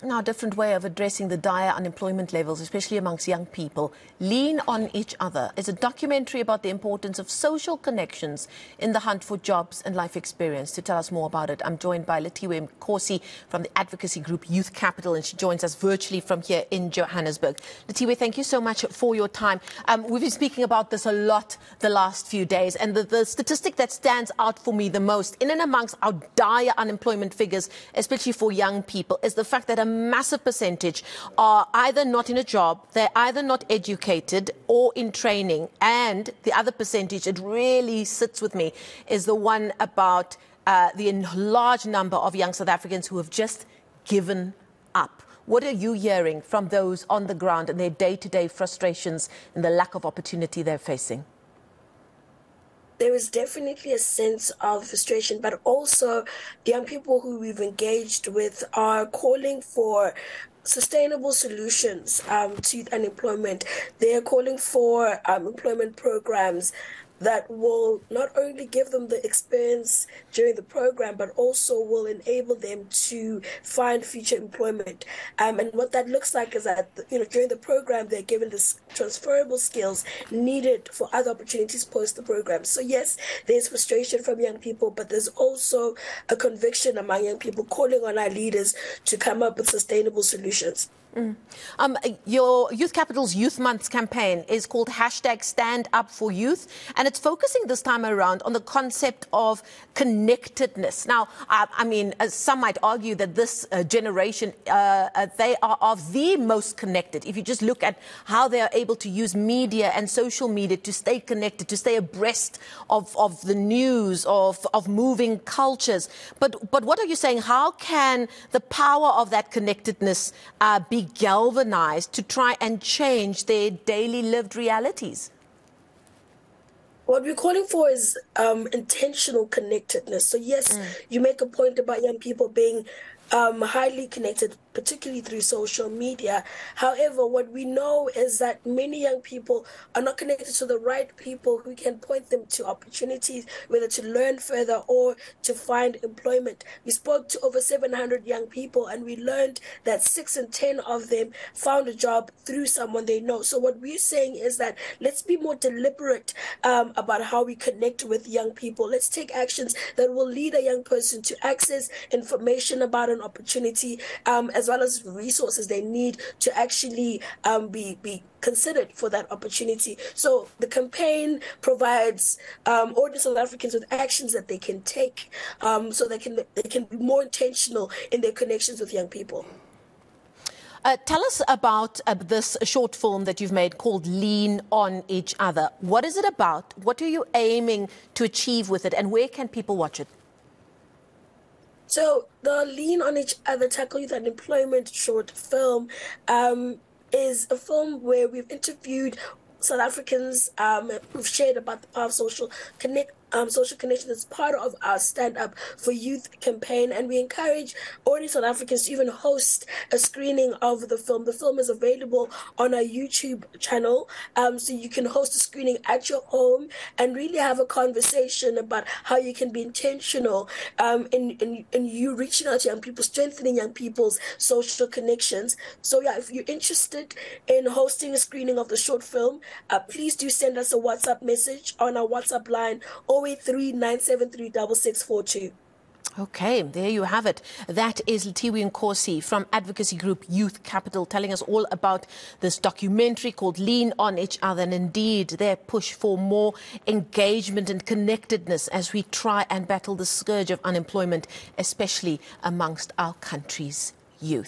Now, a different way of addressing the dire unemployment levels, especially amongst young people. Lean on Each Other is a documentary about the importance of social connections in the hunt for jobs and life experience. To tell us more about it, I'm joined by Lethiwe Nkosi from the advocacy group Youth Capital, and she joins us virtually from here in Johannesburg. Lethiwe, thank you so much for your time. Um, we've been speaking about this a lot the last few days, and the, the statistic that stands out for me the most, in and amongst our dire unemployment figures, especially for young people, is the fact that massive percentage are either not in a job, they're either not educated or in training. And the other percentage, it really sits with me, is the one about uh, the large number of young South Africans who have just given up. What are you hearing from those on the ground and their day to day frustrations and the lack of opportunity they're facing? There is definitely a sense of frustration, but also the young people who we've engaged with are calling for sustainable solutions um, to unemployment. They are calling for um, employment programs that will not only give them the experience during the program, but also will enable them to find future employment. Um, and what that looks like is that you know during the program they're given the transferable skills needed for other opportunities post the program. So yes, there's frustration from young people, but there's also a conviction among young people calling on our leaders to come up with sustainable solutions. Mm. Um, your Youth Capital's Youth Month campaign is called hashtag Stand Up for Youth, and it's focusing this time around on the concept of connectedness. Now, uh, I mean, uh, some might argue that this uh, generation, uh, uh, they are of the most connected. If you just look at how they are able to use media and social media to stay connected, to stay abreast of, of the news, of, of moving cultures. But, but what are you saying? How can the power of that connectedness uh, be galvanized to try and change their daily lived realities? What we're calling for is um, intentional connectedness. So, yes, mm. you make a point about young people being um, highly connected, particularly through social media. However, what we know is that many young people are not connected to the right people who can point them to opportunities, whether to learn further or to find employment. We spoke to over 700 young people and we learned that six in 10 of them found a job through someone they know. So, what we're saying is that let's be more deliberate um, about how we connect with young people. Let's take actions that will lead a young person to access information about an opportunity um, as well as resources they need to actually um, be, be considered for that opportunity. So the campaign provides um, ordinary South Africans with actions that they can take um, so they can, they can be more intentional in their connections with young people. Uh, tell us about uh, this short film that you've made called Lean on Each Other. What is it about? What are you aiming to achieve with it? And where can people watch it? So the Lean on Each Other Tackle Youth Unemployment short film um, is a film where we've interviewed South Africans um, who've shared about the power of social connect um, social connection as part of our Stand Up for Youth campaign, and we encourage ordinary South Africans to even host a screening of the film. The film is available on our YouTube channel, um, so you can host a screening at your home and really have a conversation about how you can be intentional um, in, in, in you reaching out to young people, strengthening young people's social connections. So, yeah, if you're interested in hosting a screening of the short film, uh, please do send us a WhatsApp message on our WhatsApp line 083 973 Okay, there you have it. That is Lethiwe Nkosi from advocacy group Youth Capital telling us all about this documentary called Lean on Each Other and indeed their push for more engagement and connectedness as we try and battle the scourge of unemployment, especially amongst our country's youth.